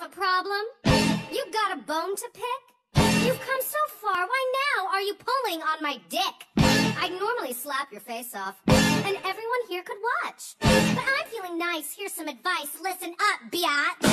have a problem? You got a bone to pick? You've come so far, why now are you pulling on my dick? I'd normally slap your face off, and everyone here could watch. But I'm feeling nice, here's some advice, listen up, biatch.